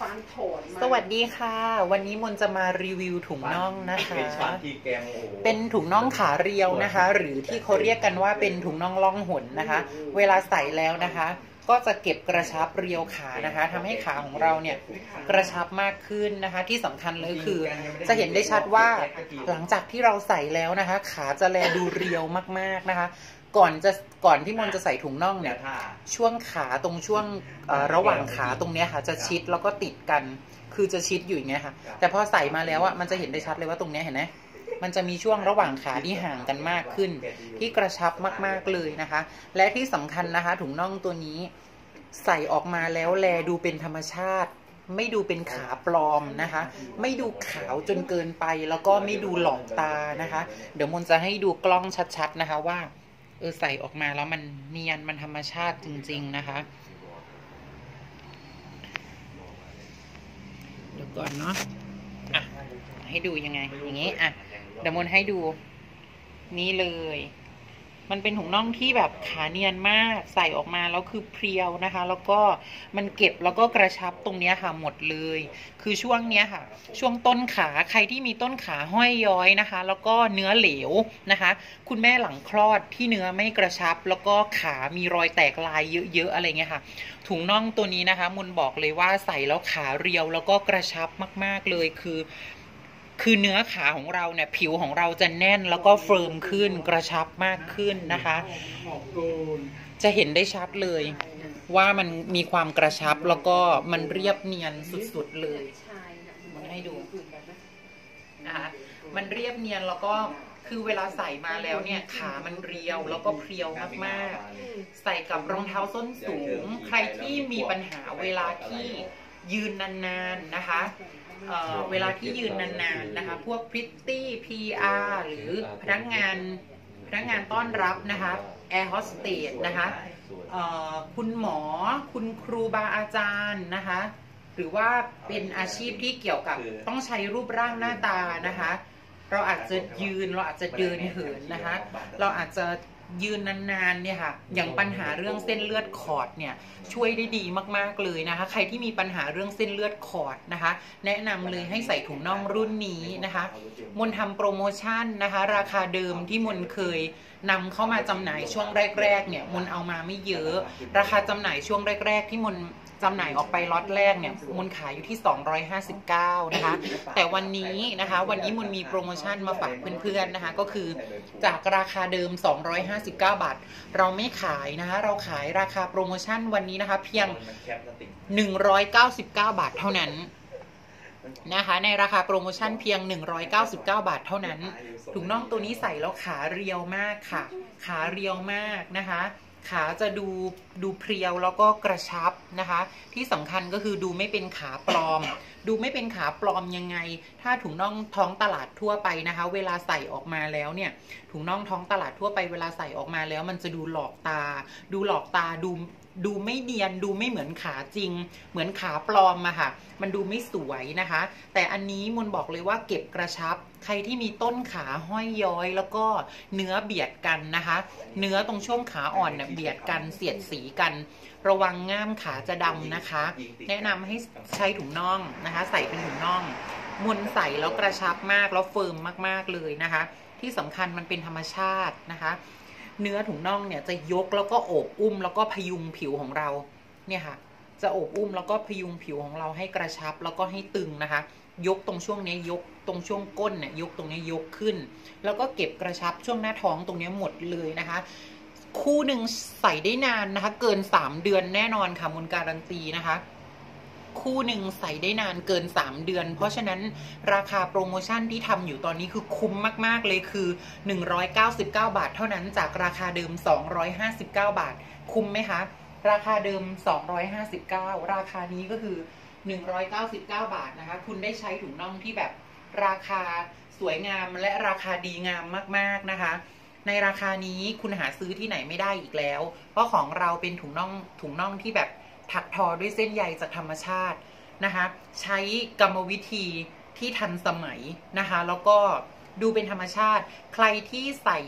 ฟันโถนมาสวัสดีค่ะ วันนี้มนจะมารีวิวถุงน่องนะคะ เป็นชาที่แกงโอ้โหเป็นถุงน่องขาเรียวนะคะ หรือที่เขาเรียกกันว่าเป็นถุงน่องล่องหนนะคะ เวลาใส่แล้วนะคะ ก็จะเก็บกระชับเรียวขานะคะทำให้ขาของเราเนี่ยกระชับมากขึ้นนะคะ ที่สำคัญเลยคือ จะเห็นได้ชัดว่าหลังจากที่เราใส่แล้วนะคะ ขาจะแลดูเรียวมากๆนะคะ ก่อนจะก่อนที่มนจะใส่ถุงน่องเนี่เนี่ยยท่าช่วงขาตรงช่วงเอ่อระหว่างขาตรงเนี้ยค่ะ จะชิดแล้วก็ติดกัน คือจะชิดอยู่อย่างเงี้ยค่ะ แต่พอใส่มาแล้วอะมันจะเห็นได้ชัดเลยว่าตรงเนี้ยเห็นไหมมันจะมีช่วงระหว่างขาที่ห่างกันมากขึ้น ที่กระชับมากๆเลยนะคะ และที่สำคัญนะคะถุงน่องตัวนี้ใส่ออกมาแล้วแลดูเป็นธรรมชาติ ไม่ดูเป็นขาปลอมนะคะ ไม่ดูขาวจนเกินไปแล้วก็ไม่ดูหลอกตานะคะ เดี๋ยวมนจะให้ดูกล้องชัดๆนะคะว่า เออใส่ออกมาแล้วมันเนียนมันธรรมชาติจริง ๆ นะคะ เดี๋ยวก่อนเนาะอะให้ดูยังไง อย่างงี้ อะเดี๋ยวมนให้ดู นี่เลย มันเป็นถุงน่องที่แบบขาเนียนมากใส่ออกมาแล้วคือเพรียวนะคะ แล้วก็มันเก็บแล้วก็กระชับตรงเนี้ยค่ะหมดเลย คือช่วงเนี้ยค่ะ ช่วงต้นขาใครที่มีต้นขาห้อยย้อยนะคะ แล้วก็เนื้อเหลวนะคะ คุณแม่หลังคลอดที่เนื้อไม่กระชับ แล้วก็ขามีรอยแตกลายเยอะๆอะไรเงี้ยค่ะ ถุงน่องตัวนี้นะคะมุนบอกเลยว่าใส่แล้วขาเรียวแล้วก็กระชับมาก ๆเลยคือ คือเนื้อขาของเราเนี่ยผิวของเราจะแน่นแล้วก็เฟิร์มขึ้นกระชับมากขึ้นนะคะ จะเห็นได้ชัดเลย ว่ามันมีความกระชับแล้วก็มันเรียบเนียนสุดๆเลยใช่ค่ะมันให้ดูนะคะมันเรียบเนียนแล้วก็คือเวลาใส่มาแล้วเนี่ยขามันเรียวแล้วก็เพรียวมากๆ ใส่กับรองเท้าส้นสูง ใครที่มีปัญหาเวลาที่ยืนนานๆนะคะ เอ่อเวลาที่ยืนนานๆนะคะ พวกพริตตี้ PR หรือพนักงานพนักงานต้อนรับนะคะแอร์โฮสเตสนะคะเอ่อคุณหมอคุณครูบาอาจารย์นะคะ หรือว่าเป็นอาชีพที่เกี่ยวกับต้องใช้รูปร่างหน้าตานะคะ เราอาจจะยืนเราอาจจะเดินเหินนะคะ เราอาจจะ ยืนนานๆเนี่ยค่ะ อย่างปัญหาเรื่องเส้นเลือดขอดเนี่ยช่วยได้ดีมากๆเลยนะคะ ใครที่มีปัญหาเรื่องเส้นเลือดขอดนะคะ แนะนำเลยให้ใส่ถุงน่องรุ่นนี้นะคะ มนทำโปรโมชั่นนะคะ ราคาเดิมที่มนเคยนำเข้ามาจำหน่ายช่วงแรกๆเนี่ยมนเอามาไม่เยอะ ราคาจำหน่ายช่วงแรก ๆ ที่มน จำหน่ายออกไปล็อตแรกเนี่ยมนขายอยู่ที่ 259 นะคะ แต่วันนี้นะคะวันนี้มนมีโปรโมชั่นมาฝากเพื่อนๆนะคะ ก็คือจากราคาเดิม 259 บาท เราไม่ขายนะคะ เราขายราคาโปรโมชั่นวันนี้นะคะ เพียง 199 บาทเท่านั้นนะคะในราคาโปรโมชั่นเพียง 199 บาทเท่านั้นถุงน่องตัวนี้ใส่แล้วขาเรียวมากค่ะ ขาเรียวมากนะคะ ขาจะดูดูเพรียวแล้วก็กระชับนะคะ ที่สำคัญก็คือดูไม่เป็นขาปลอม ดูไม่เป็นขาปลอมยังไง ถ้าถุงน่องท้องตลาดทั่วไปนะคะ เวลาใส่ออกมาแล้วเนี่ย ถุงน่องท้องตลาดทั่วไปเวลาใส่ออกมาแล้ว มันจะดูหลอกตา ดูหลอกตาดูดูไม่เนียนดูไม่เหมือนขาจริง เหมือนขาปลอมอะค่ะ มันดูไม่สวยนะคะ แต่อันนี้มนบอกเลยว่าเก็บกระชับ ใครที่มีต้นขาห้อยย้อย แล้วก็เนื้อเบียดกันนะคะ เนื้อตรงช่วงขาอ่อนเนี่ยเบียดกันเสียดสีกัน ระวังง่ามขาจะดำนะคะ แนะนำให้ใช้ถุงน่องนะคะนะคะใส่เป็นถุงน่องมนใส่แล้วกระชับมากแล้วเฟิร์มมากๆเลยนะคะ ที่สำคัญมันเป็นธรรมชาตินะคะ เนื้อถุงน่องเนี่ยจะยกแล้วก็โอบอุ้มแล้วก็พยุงผิวของเราเนี่ยค่ะ จะโอบอุ้มแล้วก็พยุงผิวของเราให้กระชับแล้วก็ให้ตึงนะคะ ยกตรงช่วงนี้ยกตรงช่วงก้นเนี่ยยกตรงนี้ยกขึ้น แล้วก็เก็บกระชับช่วงหน้าท้องตรงนี้หมดเลยนะคะคู่หนึ่งใส่ได้นานนะคะ เกิน 3 เดือนแน่นอนค่ะมูลการันตีนะคะ คู่หนึ่งใส่ได้นานเกิน 3 เดือน เพราะฉะนั้นราคาโปรโมชั่นที่ทำอยู่ตอนนี้คือคุ้มมากๆเลยคือ 199 บาท เท่านั้นจากราคาเดิม 259 บาท คุ้มไหมคะ ราคาเดิม 259 ราคานี้ก็คือ 199 บาทนะคะ คุณได้ใช้ถุงน่องที่แบบราคาสวยงามและราคาดีงามมาก ๆ นะคะ ในราคานี้คุณหาซื้อที่ไหนไม่ได้อีกแล้ว เพราะของเราเป็นถุงน่องถุงน่องที่แบบ ถักทอด้วยเส้นใยจากธรรมชาตินะคะใช้กรรมวิธีที่ทันสมัยนะคะแล้วก็ดูเป็นธรรมชาติ ใครที่ใส่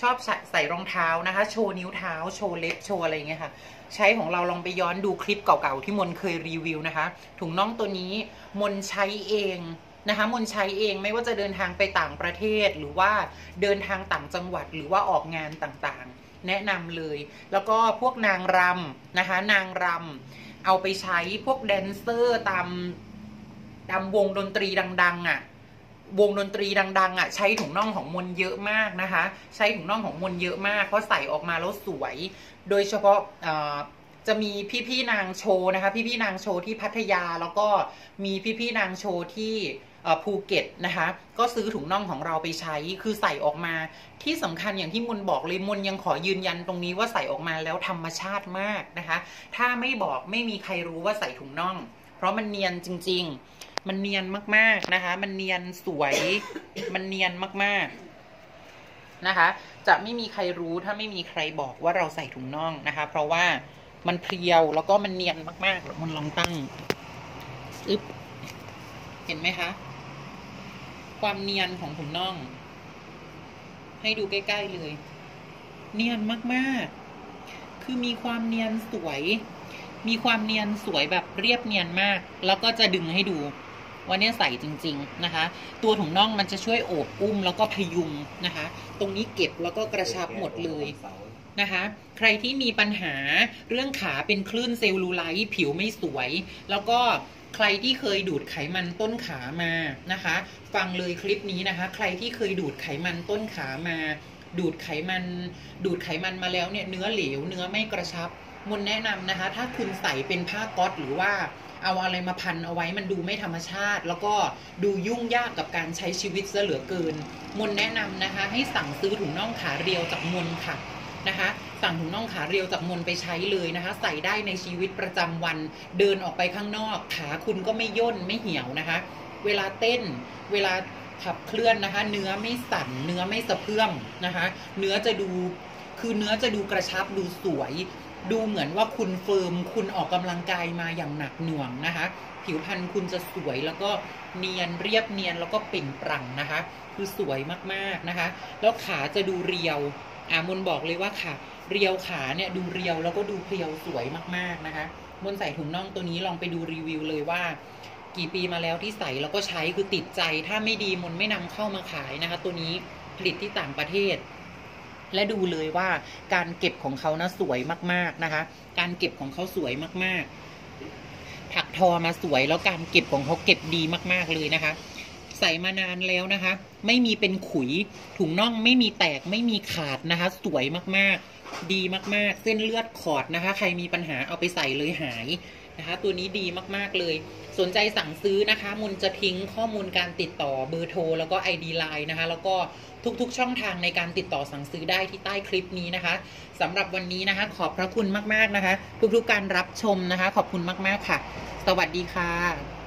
ชอบใส่รองเท้านะคะ โชว์นิ้วเท้า โชว์เล็บโชว์อะไรอย่างเงี้ยค่ะ ใช้ของเราลองไปย้อนดูคลิปเก่าๆที่มนเคยรีวิวนะคะ ถุงน่องตัวนี้มนใช้เองนะคะ มนใช้เองไม่ว่าจะเดินทางไปต่างประเทศหรือว่าเดินทางต่างจังหวัดหรือว่าออกงานต่างๆ แนะนำเลย แล้วก็พวกนางรำนะคะ นางรำเอาไปใช้พวกแดนเซอร์ตามตามวงดนตรีดัง ๆอะวงดนตรีดัง ๆ อะ ใช้ถุงน่องของมนเยอะมากนะคะ ใช้ถุงน่องของมนเยอะมาก เพราะใส่ออกมาแล้วสวย โดยเฉพาะจะมีพี่ ๆ นางโชว์นะคะ พี่ ๆ นางโชว์ที่พัทยาแล้วก็มีพี่ ๆ นางโชว์ที่ ภูเก็ตนะคะ ก็ซื้อถุงน่องของเราไปใช้คือใส่ออกมา ที่สำคัญอย่างที่มนบอกเลยมนยังขอยืนยันตรงนี้ว่าใส่ออกมาแล้วธรรมชาติมากนะคะ ถ้าไม่บอกไม่มีใครรู้ว่าใส่ถุงน่อง เพราะมันเนียนจริง ๆ มันเนียนมากๆนะคะ มันเนียนสวยมันเนียนมากๆนะคะ จะไม่มีใครรู้ถ้าไม่มีใครบอกว่าเราใส่ถุงน่องนะคะ เพราะว่ามันเพรียวแล้วก็มันเนียนมากๆมันลองตั้งอึ๊บเห็นไหมคะ ความเนียนของถุงน่อง ให้ดูใกล้ๆเลย เนียนมากๆ คือมีความเนียนสวย มีความเนียนสวยแบบเรียบเนียนมาก แล้วก็จะดึงให้ดูว่าเนี่ยใส่จริง ๆนะคะ ตัวถุงน่องมันจะช่วยโอบอุ้มแล้วก็พยุงนะคะ ตรงนี้เก็บแล้วก็กระชับหมดเลย นะคะ ใครที่มีปัญหาเรื่องขาเป็นคลื่นเซลลูไลท์ผิวไม่สวย แล้วก็ใครที่เคยดูดไขมันต้นขามานะคะ ฟังเลยคลิปนี้นะคะ ใครที่เคยดูดไขมันต้นขามา ดูดไขมัน ดูดไขมันมาแล้วเนี่ยเนื้อเหลว เนื้อไม่กระชับมนแนะนำนะคะ ถ้าคุณใส่เป็นผ้าก๊อตหรือว่าเอาอะไรมาพันเอาไว้มันดูไม่ธรรมชาติ แล้วก็ดูยุ่งยากกับการใช้ชีวิตซะเหลือเกิน มนแนะนำนะคะ ให้สั่งซื้อถุงน่องขาเรียวจากมนค่ะ นะคะ สั่งถุงน่องขาเรียวจากมนไปใช้เลยนะคะ ใส่ได้ในชีวิตประจำวัน เดินออกไปข้างนอก ขาคุณก็ไม่ย่นไม่เหี่ยวนะคะ เวลาเต้นเวลาขับเคลื่อนนะคะ เนื้อไม่สั่นเนื้อไม่สะเพื่อมนะคะ เนื้อจะดูคือเนื้อจะดูกระชับดูสวย ดูเหมือนว่าคุณเฟิร์มคุณออกกำลังกายมาอย่างหนักหน่วงนะคะ ผิวพรรณคุณจะสวยแล้วก็เนียนเรียบเนียนแล้วก็เปล่งปลั่งนะคะ คือสวยมากๆนะคะ แล้วขาจะดูเรียว อ่ามนบอกเลยว่าค่ะ เรียวขาเนี่ยดูเรียวแล้วก็ดูเพรียวสวยมากๆนะคะ มนใส่ถุงน่องตัวนี้ลองไปดูรีวิวเลยว่า กี่ปีมาแล้วที่ใส่แล้วก็ใช้คือติดใจ ถ้าไม่ดีมนไม่นำเข้ามาขายนะคะ ตัวนี้ผลิตที่ต่างประเทศ และดูเลยว่าการเก็บของเขานะสวยมากๆนะคะ การเก็บของเขาสวยมากๆ ถักทอมาสวยแล้วการเก็บของเขาเก็บดีมาก ๆเลยนะคะ ใส่มานานแล้วนะคะ ไม่มีเป็นขุยถุงน่องไม่มีแตกไม่มีขาดนะคะ สวยมากๆ ดีมากๆ เส้นเลือดขอดนะคะ ใครมีปัญหาเอาไปใส่เลยหายนะคะ ตัวนี้ดีมากๆเลย สนใจสั่งซื้อนะคะ มุนจะทิ้งข้อมูลการติดต่อเบอร์โทร แล้วก็ ID Line นะคะ แล้วก็ทุกๆ ช่องทางในการติดต่อสั่งซื้อได้ที่ใต้คลิปนี้นะคะสำหรับวันนี้นะคะ ขอบพระคุณมากๆนะคะ ทุกๆการรับชมนะคะ ขอบคุณมากๆค่ะ สวัสดีค่ะ